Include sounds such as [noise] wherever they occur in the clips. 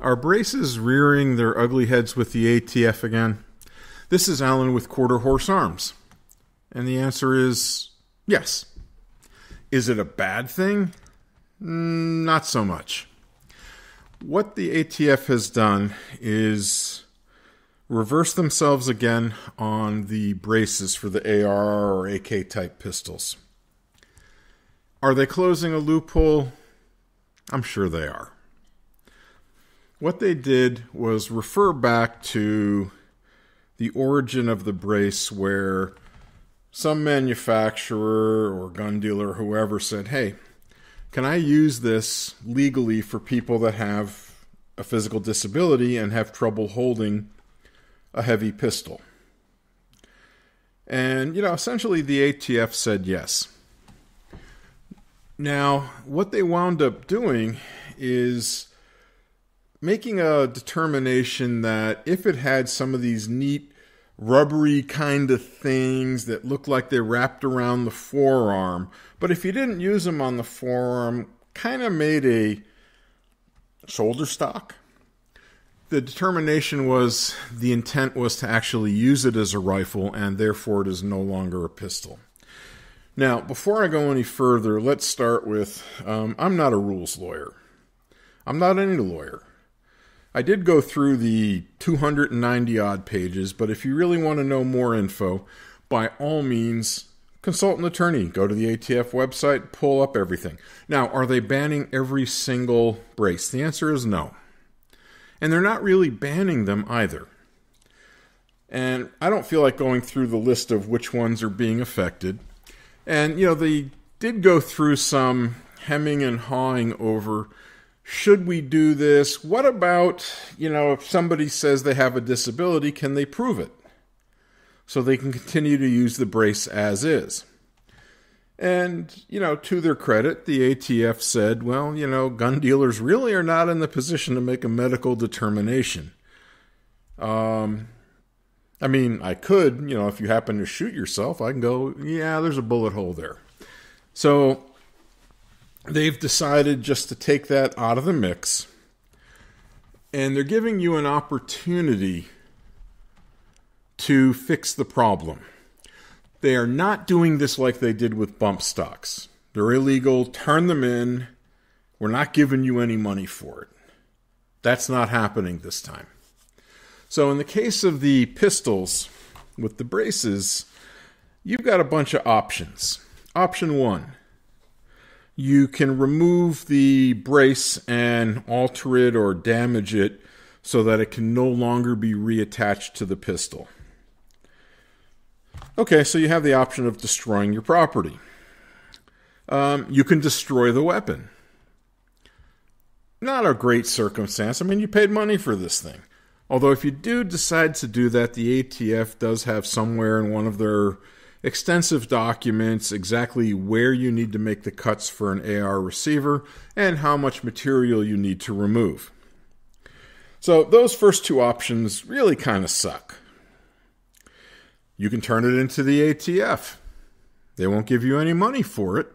Are braces rearing their ugly heads with the ATF again? This is Alan with Quarter Horse Arms. And the answer is yes. Is it a bad thing? Mm, not so much. What the ATF has done is reverse themselves again on the braces for the AR or AK type pistols. Are they closing a loophole? I'm sure they are. What they did was refer back to the origin of the brace where some manufacturer or gun dealer, or whoever, said, Hey, can I use this legally for people that have a physical disability and have trouble holding a heavy pistol? And, you know, essentially the ATF said yes. Now, what they wound up doing is making a determination that if it had some of these neat rubbery kind of things that look like they're wrapped around the forearm, but if you didn't use them on the forearm, kind of made a shoulder stock. The determination was the intent was to actually use it as a rifle, and therefore it is no longer a pistol. Now, before I go any further, let's start with um, I'm not a rules lawyer. I'm not any lawyer. I did go through the 290 odd pages, but if you really want to know more info, by all means, consult an attorney. Go to the ATF website, pull up everything. Now, are they banning every single brace? The answer is no. And they're not really banning them either. And I don't feel like going through the list of which ones are being affected. And, you know, they did go through some hemming and hawing over should we do this? What about, you know, if somebody says they have a disability, can they prove it? So they can continue to use the brace as is. And, you know, to their credit, the ATF said, well, you know, gun dealers really are not in the position to make a medical determination. Um, I mean, I could, you know, if you happen to shoot yourself, I can go, yeah, there's a bullet hole there. So they've decided just to take that out of the mix and they're giving you an opportunity to fix the problem. They are not doing this like they did with bump stocks. They're illegal, turn them in. We're not giving you any money for it. That's not happening this time. So, in the case of the pistols with the braces, you've got a bunch of options. Option one you can remove the brace and alter it or damage it so that it can no longer be reattached to the pistol. Okay, so you have the option of destroying your property. Um, you can destroy the weapon. Not a great circumstance. I mean, you paid money for this thing. Although, if you do decide to do that, the ATF does have somewhere in one of their extensive documents, exactly where you need to make the cuts for an AR receiver, and how much material you need to remove. So, those first two options really kind of suck. You can turn it into the ATF. They won't give you any money for it,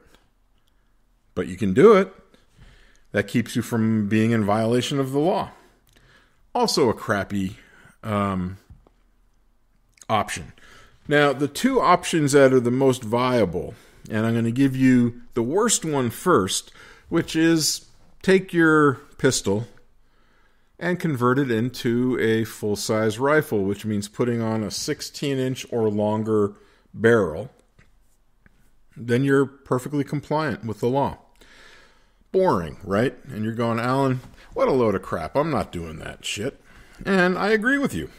but you can do it. That keeps you from being in violation of the law. Also, a crappy um, option. Now, the two options that are the most viable, and I'm going to give you the worst one first, which is take your pistol and convert it into a full size rifle, which means putting on a 16 inch or longer barrel. Then you're perfectly compliant with the law. Boring, right? And you're going, Alan, what a load of crap. I'm not doing that shit. And I agree with you.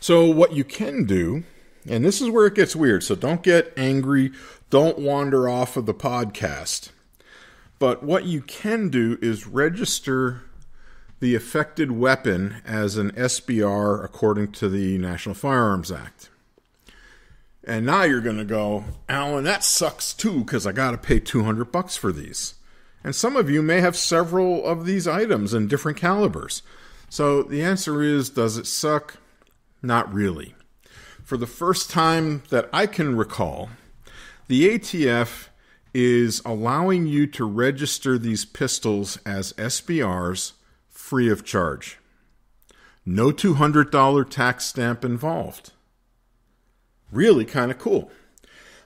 So, what you can do, and this is where it gets weird, so don't get angry, don't wander off of the podcast. But what you can do is register the affected weapon as an SBR according to the National Firearms Act. And now you're going to go, Alan, that sucks too because I got to pay 200 bucks for these. And some of you may have several of these items in different calibers. So the answer is does it suck? Not really. For the first time that I can recall, the ATF is allowing you to register these pistols as SBRs free of charge. No $200 tax stamp involved. Really kind of cool.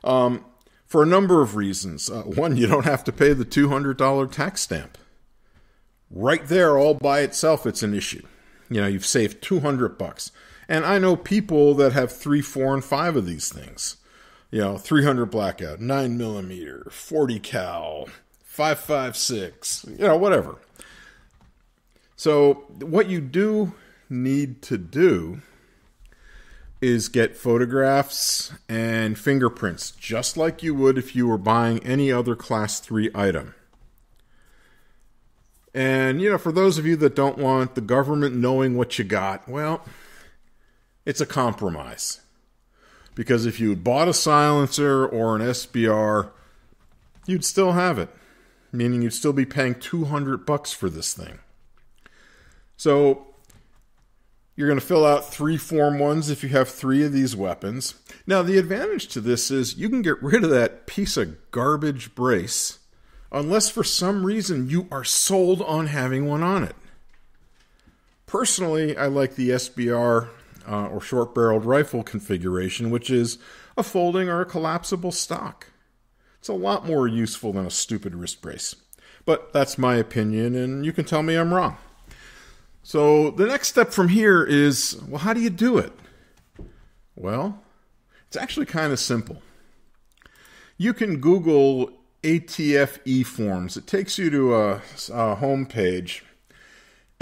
Um, for a number of reasons. Uh, one, you don't have to pay the $200 tax stamp. Right there, all by itself, it's an issue. You know, you've saved 200 bucks. And I know people that have three, four, and five of these things. You know, 300 blackout, 9 millimeter, 40 cal, 556, you know, whatever. So, what you do need to do is get photographs and fingerprints, just like you would if you were buying any other class 3 item. And, you know, for those of you that don't want the government knowing what you got, well, it's a compromise. Because if you bought a silencer or an SBR, you'd still have it, meaning you'd still be paying 200 bucks for this thing. So you're going to fill out three Form 1s if you have three of these weapons. Now, the advantage to this is you can get rid of that piece of garbage brace unless for some reason you are sold on having one on it. Personally, I like the SBR uh, or short barreled rifle configuration, which is a folding or a collapsible stock. It's a lot more useful than a stupid wrist brace. But that's my opinion, and you can tell me I'm wrong. So the next step from here is well, how do you do it? Well, it's actually kind of simple. You can Google ATF e forms. It takes you to a, a home page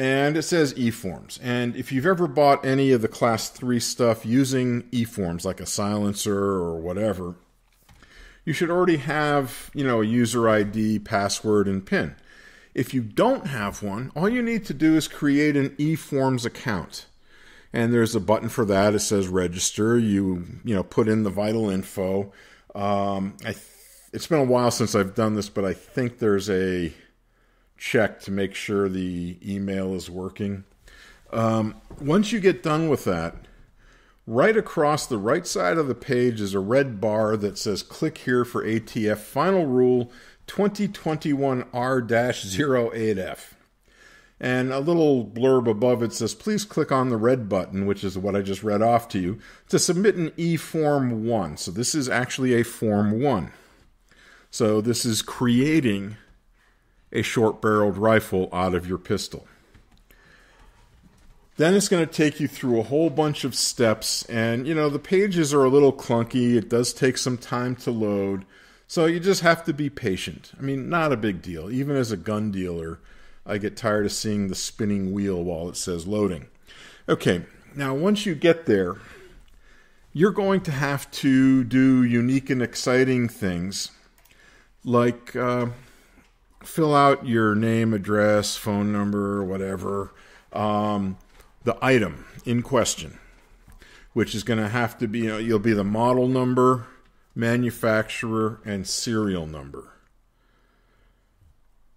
and it says e-forms. And if you've ever bought any of the class 3 stuff using e-forms like a silencer or whatever, you should already have, you know, a user ID, password and PIN. If you don't have one, all you need to do is create an e-forms account. And there's a button for that. It says register. You, you know, put in the vital info. Um, I it's been a while since I've done this, but I think there's a check to make sure the email is working. Um, once you get done with that, right across the right side of the page is a red bar that says click here for ATF final rule 2021R-08F. And a little blurb above it says, please click on the red button, which is what I just read off to you, to submit an e-form 1. So this is actually a form 1. So this is creating a short barreled rifle out of your pistol. Then it's going to take you through a whole bunch of steps, and you know, the pages are a little clunky. It does take some time to load, so you just have to be patient. I mean, not a big deal. Even as a gun dealer, I get tired of seeing the spinning wheel while it says loading. Okay, now once you get there, you're going to have to do unique and exciting things like. Uh, fill out your name, address, phone number, whatever, um, the item in question, which is going to have to be, you know, you'll be the model number, manufacturer, and serial number.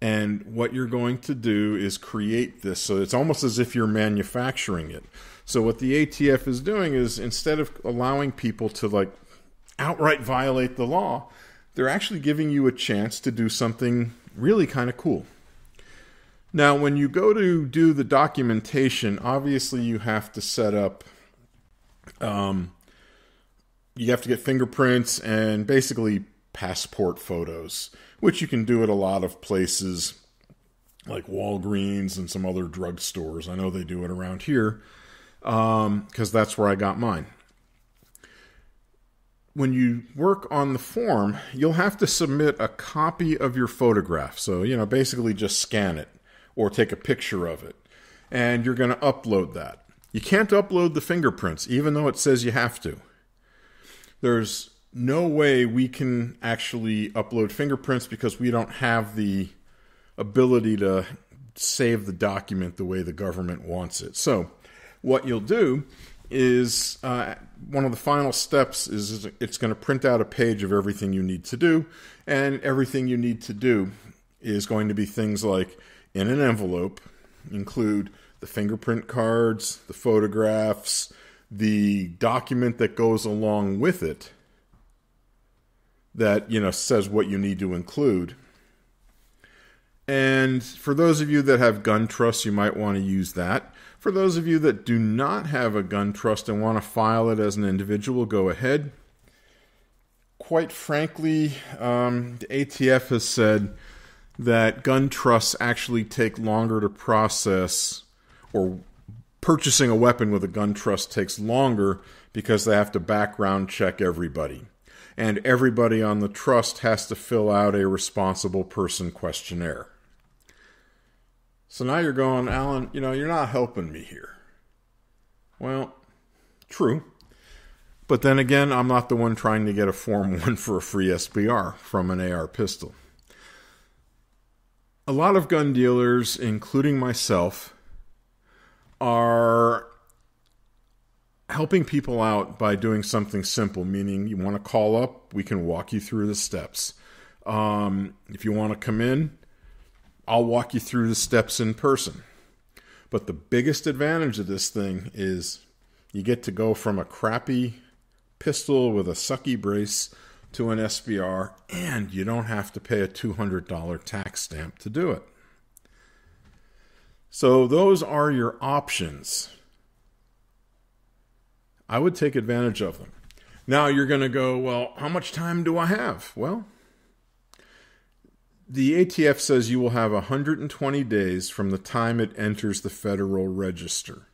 And what you're going to do is create this. So it's almost as if you're manufacturing it. So what the ATF is doing is instead of allowing people to like outright violate the law, they're actually giving you a chance to do something really kind of cool. Now, when you go to do the documentation, obviously you have to set up, um, you have to get fingerprints and basically passport photos, which you can do at a lot of places like Walgreens and some other drugstores. I know they do it around here because um, that's where I got mine when you work on the form, you'll have to submit a copy of your photograph. So, you know, basically just scan it or take a picture of it. And you're going to upload that. You can't upload the fingerprints, even though it says you have to. There's no way we can actually upload fingerprints because we don't have the ability to save the document the way the government wants it. So, what you'll do is uh, one of the final steps is it's going to print out a page of everything you need to do and everything you need to do is going to be things like in an envelope include the fingerprint cards the photographs the document that goes along with it that you know says what you need to include And for those of you that have gun trusts, you might want to use that. For those of you that do not have a gun trust and want to file it as an individual, go ahead. Quite frankly, um, the ATF has said that gun trusts actually take longer to process, or purchasing a weapon with a gun trust takes longer because they have to background check everybody. And everybody on the trust has to fill out a responsible person questionnaire. So now you're going, Alan, you know, you're not helping me here. Well, true. But then again, I'm not the one trying to get a Form [laughs] 1 for a free SBR from an AR pistol. A lot of gun dealers, including myself, are helping people out by doing something simple, meaning you want to call up, we can walk you through the steps. Um, if you want to come in, I'll walk you through the steps in person. But the biggest advantage of this thing is you get to go from a crappy pistol with a sucky brace to an SBR, and you don't have to pay a $200 tax stamp to do it. So, those are your options. I would take advantage of them. Now, you're going to go, well, how much time do I have? Well, the ATF says you will have 120 days from the time it enters the Federal Register.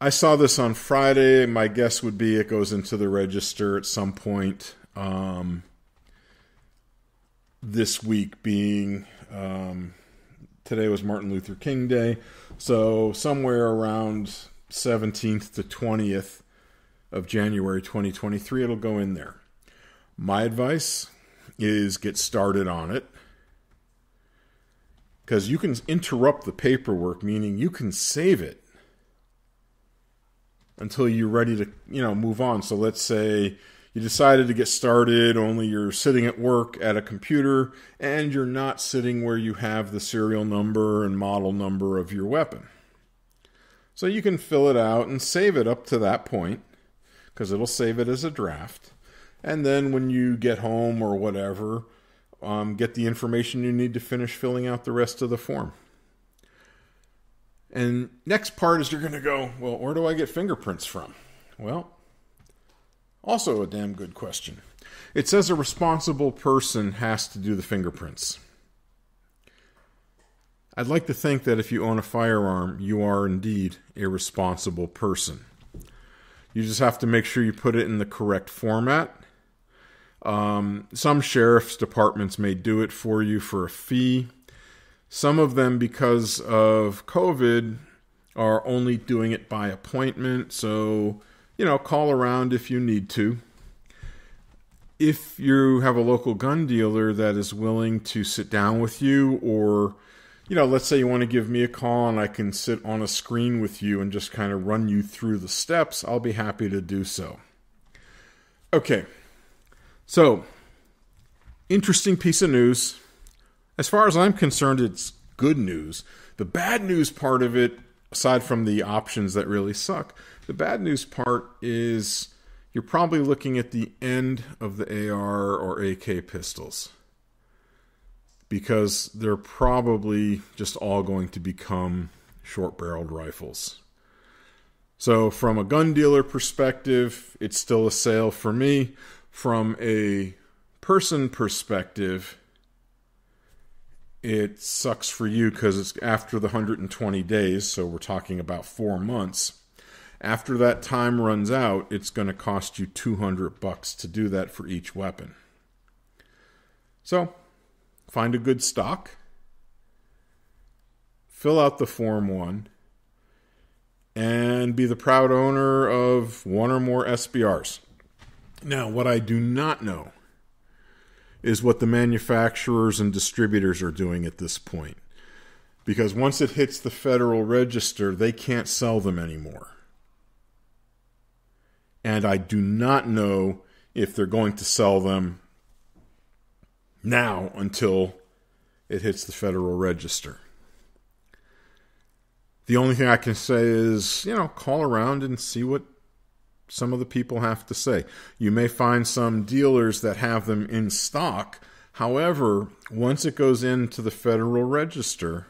I saw this on Friday. My guess would be it goes into the register at some point um, this week, being um, today was Martin Luther King Day. So, somewhere around 17th to 20th of January 2023, it'll go in there. My advice is get started on it because you can interrupt the paperwork, meaning you can save it until you're ready to, you know, move on. So let's say you decided to get started, only you're sitting at work at a computer and you're not sitting where you have the serial number and model number of your weapon. So you can fill it out and save it up to that point because it'll save it as a draft. And then when you get home or whatever, um, get the information you need to finish filling out the rest of the form. And next part is you're going to go, well, where do I get fingerprints from? Well, also a damn good question. It says a responsible person has to do the fingerprints. I'd like to think that if you own a firearm, you are indeed a responsible person. You just have to make sure you put it in the correct format um, some sheriff's departments may do it for you for a fee. Some of them, because of COVID, are only doing it by appointment. So, you know, call around if you need to. If you have a local gun dealer that is willing to sit down with you, or, you know, let's say you want to give me a call and I can sit on a screen with you and just kind of run you through the steps, I'll be happy to do so. Okay. So, interesting piece of news. As far as I'm concerned, it's good news. The bad news part of it, aside from the options that really suck, the bad news part is you're probably looking at the end of the AR or AK pistols because they're probably just all going to become short barreled rifles. So, from a gun dealer perspective, it's still a sale for me from a person perspective, it sucks for you because it's after the 120 days, so we're talking about four months. After that time runs out, it's going to cost you 200 bucks to do that for each weapon. So, find a good stock, fill out the Form 1, and be the proud owner of one or more SBRs. Now, what I do not know is what the manufacturers and distributors are doing at this point. Because once it hits the Federal Register, they can't sell them anymore. And I do not know if they're going to sell them now until it hits the Federal Register. The only thing I can say is, you know, call around and see what some of the people have to say. You may find some dealers that have them in stock, However, once it goes into the Federal Register,